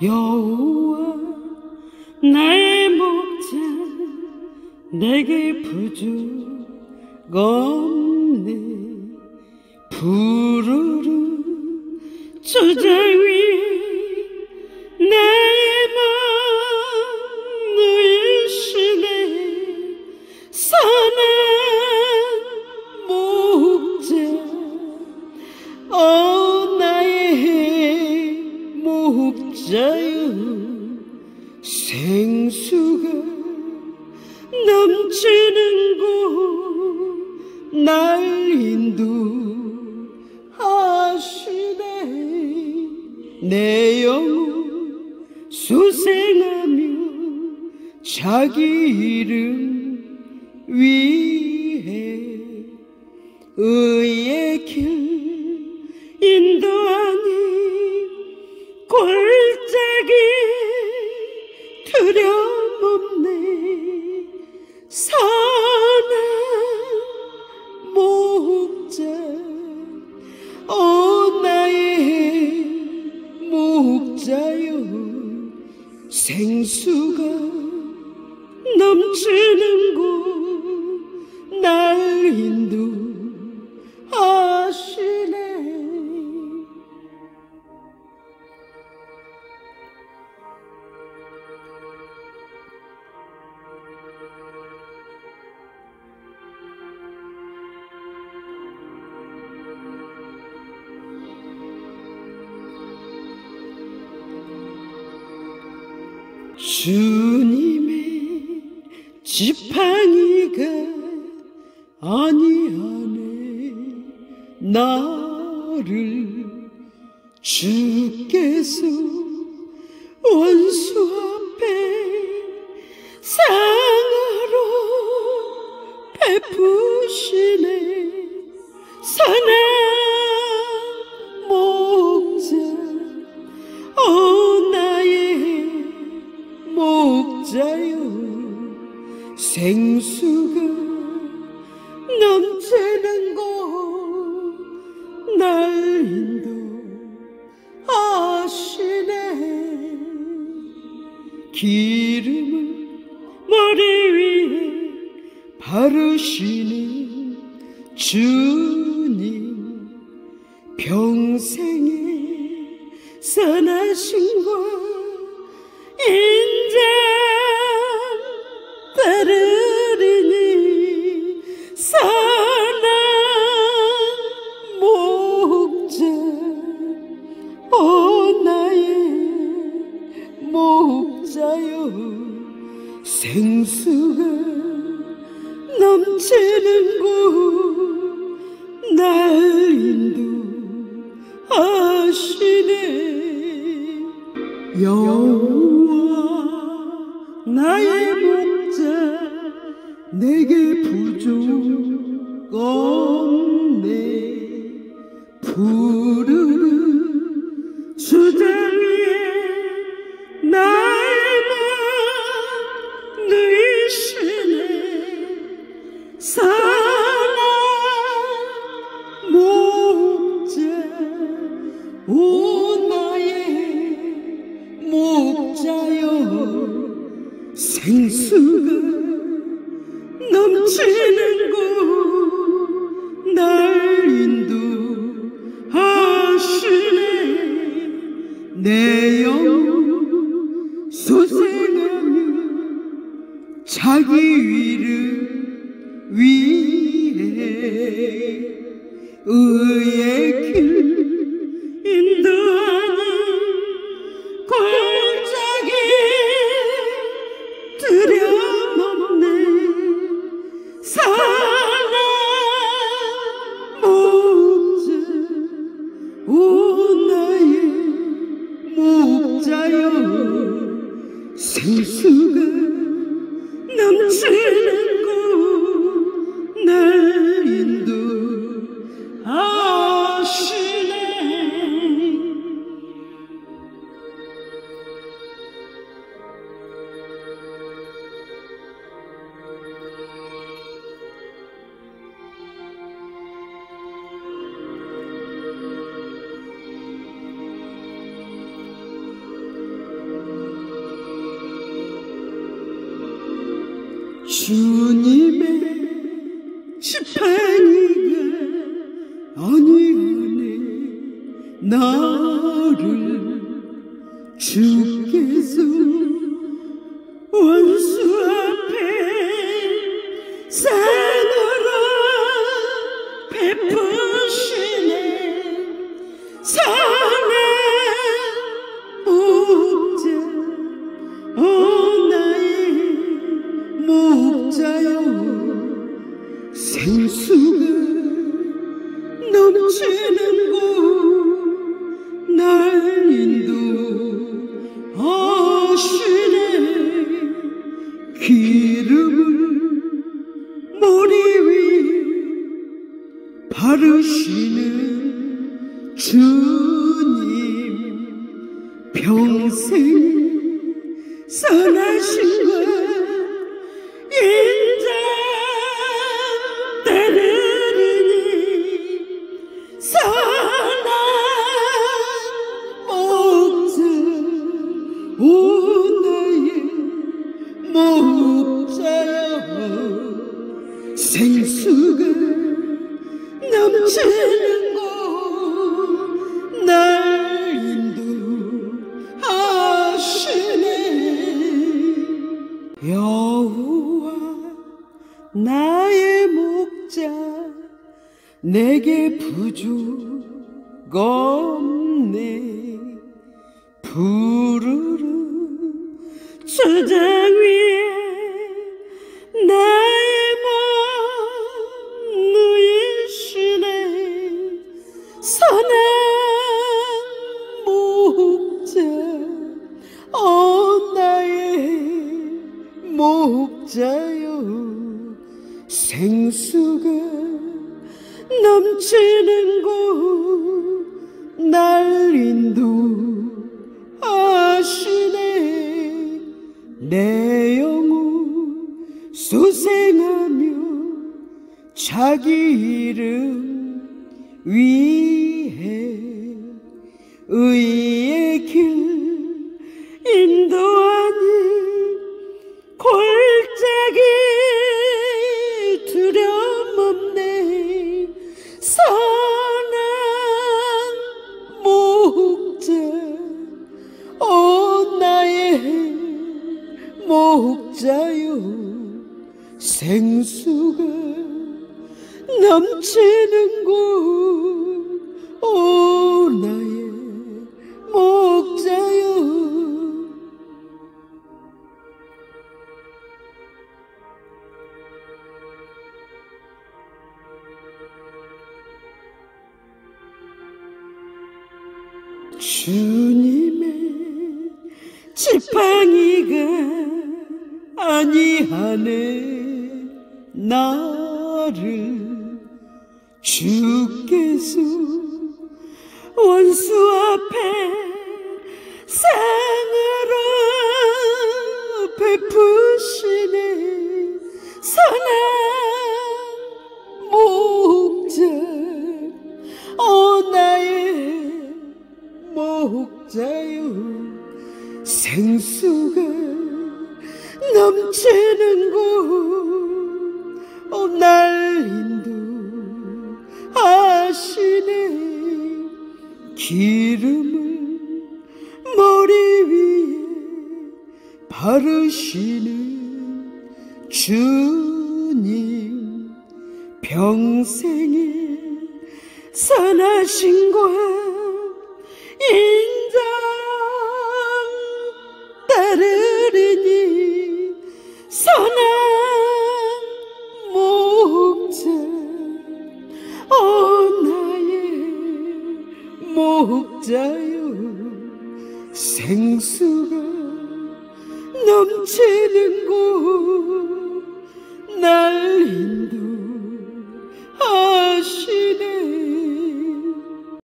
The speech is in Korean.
여호와 나의 목자 내게 부족 없네. 푸르른 주제 위 날 인도하시네. 내 영혼 수생하며 자기 이름 위해 의의 길 생수가 넘치는 곳 주님의 지팡이가 아니하네. 나를 주께서 원수 앞에 상으로 베푸시네. 선한 인도하시네. 기름을 머리 위에 바르시는 주님 평생의 선하신과 생수가 넘치는 곳 날 인도하시네. 여호와 나의 목자 내게 부족 없네. 푸르 오 나의 목자여 생수가 넘치는 곳 날 인도하시네. 내 영혼 소생하며 자기 위를 위해 의의 생 주님의 지팡이가 아니하네. 나 인도하시네 기름을 머리 위에 바르시 생수가 넘치는 곳 날 인도하시네. 여호와 나의 목자 내게 부족 없네. 부르르 주장 위에 나 선한 목자 어 나의 목자여 생수가 넘치는 곳 날 인도하시네. 내 영혼 소생하며 자기 이름 위해 의의 길 인도하니 골짜기 두려움 없네 선한 목자 오 나의 목자요. 생수가 넘치는 곳 오 나의 목자요 주님의 지팡이가 아니하네. 나를 주께서 원수 앞에 상으로 베푸시네. 선한 목자 오 나의 목자요. 생수가 넘치는 곳 바르시는 주님 평생에 선하신 과 인정 따르리니 선한 목자 오 나의 목자요 생수가 넘치는 곳 날 인도